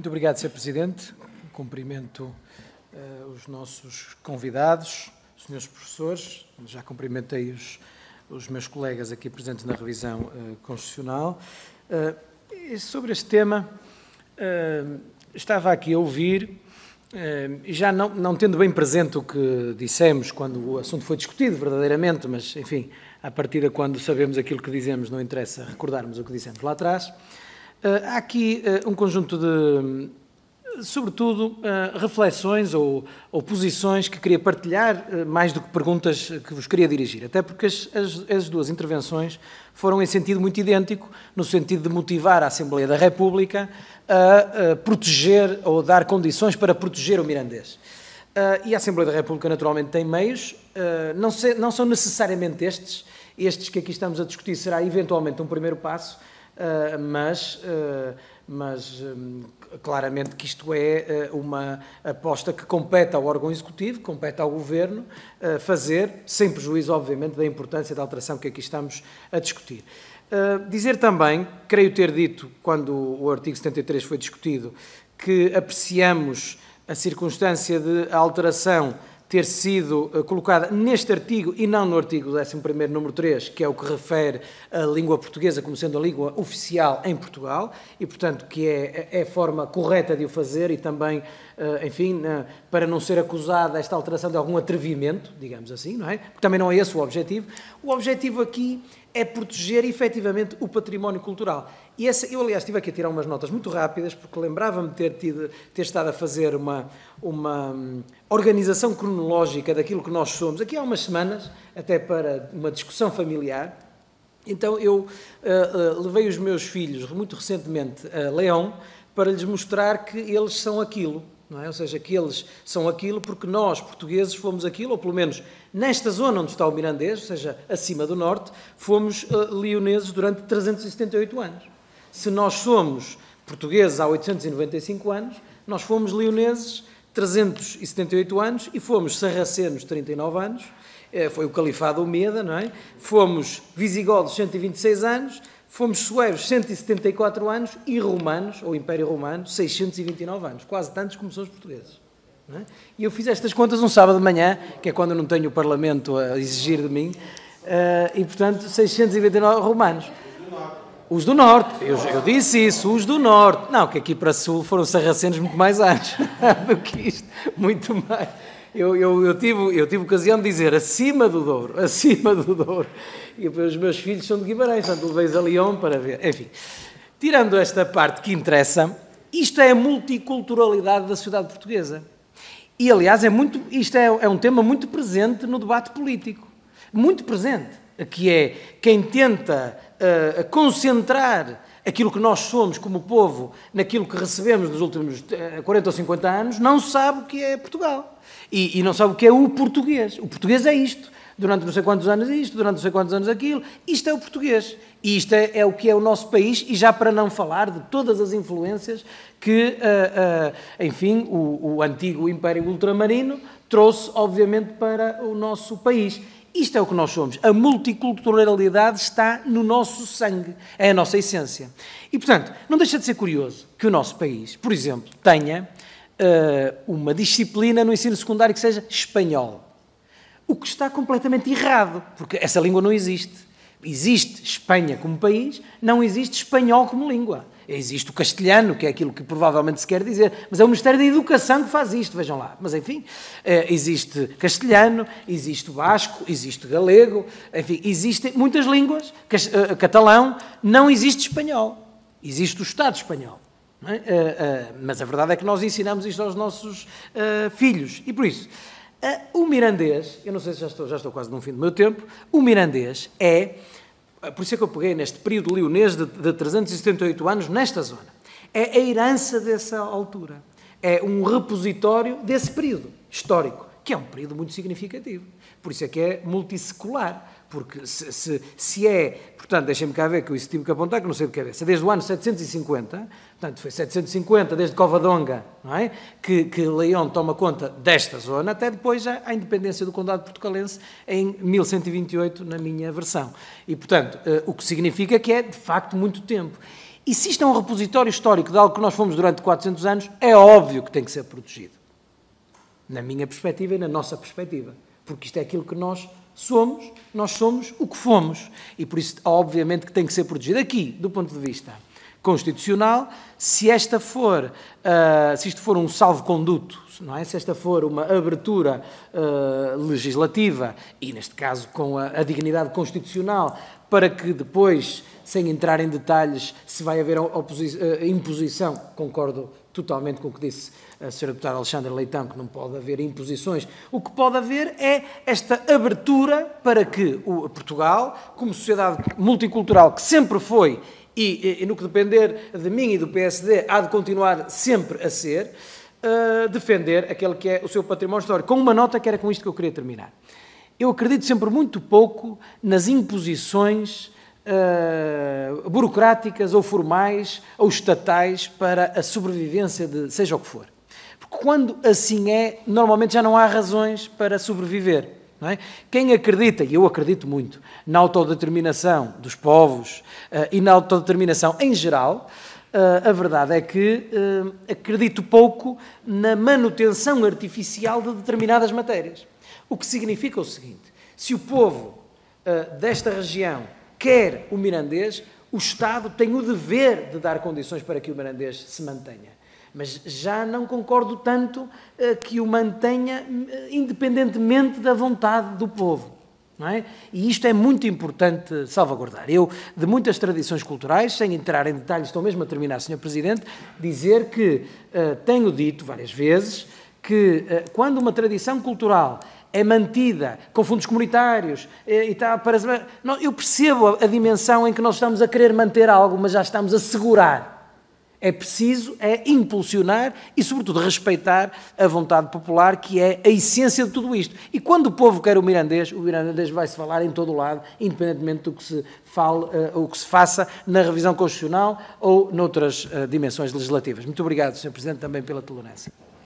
Muito obrigado, Sr. Presidente. Cumprimento uh, os nossos convidados, os senhores professores, já cumprimentei os, os meus colegas aqui presentes na revisão uh, constitucional. Uh, sobre este tema, estava aqui a ouvir, e já não, não tendo bem presente o que dissemos quando o assunto foi discutido verdadeiramente, mas, enfim, a partir de quando sabemos aquilo que dizemos, não interessa recordarmos o que dissemos lá atrás. Há aqui um conjunto de sobretudo, uh, reflexões ou, ou, posições que queria partilhar, mais do que perguntas que vos queria dirigir. Até porque as, as, as, duas intervenções foram em sentido muito idêntico, no sentido de motivar a Assembleia da República a, a proteger ou dar condições para proteger o mirandês. E a Assembleia da República, naturalmente, tem meios, não, se, não, são necessariamente estes, estes que aqui estamos a discutir será eventualmente um primeiro passo, mas mas hum, claramente que isto é uma aposta que compete ao órgão executivo, compete ao governo fazer, sem prejuízo, obviamente, da importância da alteração que aqui estamos a discutir. Dizer também, creio ter dito quando o artigo 73 foi discutido, que apreciamos a circunstância de alteração ter sido eh, colocada neste artigo e não no artigo 11 número 3, que é o que refere a língua portuguesa como sendo a língua oficial em Portugal, e, portanto, que é, é a forma correta de o fazer e também, eh, enfim, para não ser acusada esta alteração de algum atrevimento, digamos assim, não é? Porque também não é esse o objetivo. O objetivo aqui é proteger efetivamente o património cultural. E essa, eu, aliás, estive aqui a tirar umas notas muito rápidas, porque lembrava-me de ter, tido, ter estado a fazer uma, uma hum, organização cronológica daquilo que nós somos, aqui há umas semanas, até para uma discussão familiar. Então, eu uh, uh, levei os meus filhos, muito recentemente, a Leão, para lhes mostrar que eles são aquilo é? Ou seja, que eles são aquilo porque nós, portugueses, fomos aquilo, ou pelo menos nesta zona onde está o Mirandês, ou seja, acima do norte, fomos uh, leoneses durante 378 anos. Se nós somos portugueses há 895 anos, nós fomos leoneses 378 anos e fomos sarracenos 39 anos, eh, foi o califado Umeda, não é? Fomos visigodos 126 anos, Fomos suevos 174 anos e romanos, ou Império Romano, 629 anos, quase tantos como são os portugueses. É? E eu fiz estas contas um sábado de manhã, que é quando eu não tenho o Parlamento a exigir de mim, uh, e portanto 629 romanos. Os do Norte, eu, eu, disse isso, os do Norte. Não, que aqui para Sul foram sarracenos muito mais anos do que isto, muito mais. Eu, eu, eu, tive, eu tive ocasião de dizer acima do Douro, acima do Douro. E os meus filhos são de Guimarães, portanto levei a Leão para ver. Enfim, tirando esta parte que interessa, isto é a multiculturalidade da sociedade portuguesa. E, aliás, é muito, isto é, é um tema muito presente no debate político. Muito presente. Que é quem tenta uh, concentrar aquilo que nós somos como povo naquilo que recebemos nos últimos 40 ou 50 anos, não sabe o que é Portugal. E, e não sabe o que é o português. O português é isto durante não sei quantos anos isto, durante não sei quantos anos aquilo. Isto é o português. E isto é, é o que é o nosso país, e já para não falar de todas as influências que, uh, uh, enfim, o, o antigo Império Ultramarino trouxe, obviamente, para o nosso país. Isto é o que nós somos. A multiculturalidade está no nosso sangue, é a nossa essência. E, portanto, não deixa de ser curioso que o nosso país, por exemplo, tenha uh, uma disciplina no ensino secundário que seja espanhol. O que está completamente errado, porque essa língua não existe. Existe Espanha como país, não existe espanhol como língua. Existe o castelhano, que é aquilo que provavelmente se quer dizer, mas é o Ministério da Educação que faz isto, vejam lá. Mas, enfim, eh, existe castelhano, existe basco, existe galego, enfim, existem muitas línguas, eh, catalão, não existe espanhol. Existe o Estado espanhol. É? Mas a verdade é que nós ensinamos isto aos nossos filhos. E por isso, o mirandês, eu não sei se já estou, já estou quase no fim do meu tempo, o mirandês é, por isso é que eu peguei neste período leonês de, de 378 anos, nesta zona, é a herança dessa altura, é um repositório desse período histórico, que é um período muito significativo. Por isso é que é multissecular, porque se, se, se é, portanto, deixem-me cá ver que eu isso tive que apontar, que não sei de cabeça, desde o ano 750, portanto, foi 750, desde Covadonga, não é? Que, que Leão toma conta desta zona, até depois já a independência do Condado Portucalense em 1128, na minha versão. E, portanto, uh, o que significa que é, de facto, muito tempo. E se isto é um repositório histórico de algo que nós fomos durante 400 anos, é óbvio que tem que ser protegido. Na minha perspectiva e na nossa perspectiva. Porque isto é aquilo que nós somos, nós somos o que fomos. E por isso, obviamente, que tem que ser protegido. Aqui, do ponto de vista constitucional, se esta for, uh, se isto for um salvo-conduto, não é? Se esta for uma abertura uh, legislativa e neste caso com a, a, dignidade constitucional, para que depois, sem entrar em detalhes, se vai haver uh, imposição, concordo totalmente com o que disse a Sra. Deputada Alexandra Leitão, que não pode haver imposições. O que pode haver é esta abertura para que o Portugal, como sociedade multicultural que sempre foi e, e, no que depender de mim e do PSD, há de continuar sempre a ser, uh, defender aquele que é o seu património histórico. Com uma nota que era com isto que eu queria terminar. Eu acredito sempre muito pouco nas imposições uh, burocráticas ou formais ou estatais para a sobrevivência de seja o que for. Porque quando assim é, normalmente já não há razões para sobreviver. É? Quem acredita, e eu acredito muito, na autodeterminação dos povos uh, e na autodeterminação em geral, uh, a verdade é que uh, acredito pouco na manutenção artificial de determinadas matérias. O que significa o seguinte: se o povo desta região quer o mirandês, o Estado tem o dever de dar condições para que o mirandês se mantenha mas já não concordo tanto uh, que o mantenha uh, independentemente da vontade do povo. É? E isto é muito importante salvaguardar. Eu, de muitas tradições culturais, sem entrar em detalhes, estou mesmo a terminar, Sr. Presidente, dizer que uh, tenho dito várias vezes que quando uma tradição cultural é mantida com fundos comunitários e está para. Não, eu percebo a dimensão em que nós estamos a querer manter algo, mas já estamos a segurar é preciso é impulsionar e, sobretudo, respeitar a vontade popular, que é a essência de tudo isto. E quando o povo quer o mirandês, o mirandês vai-se falar em todo o lado, independentemente do que se fale, uh, que se faça na revisão constitucional ou noutras uh, dimensões legislativas. Muito obrigado, Sr. Presidente, também pela tolerância.